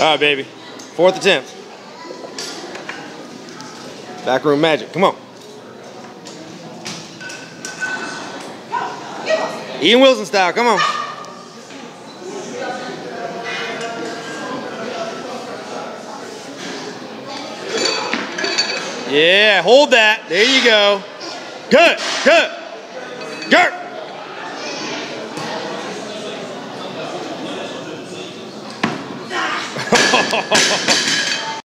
All right, baby. Fourth attempt. Backroom magic. Come on. Ian Wilson style. Come on. Yeah, hold that. There you go. Good, good. Good. Oh.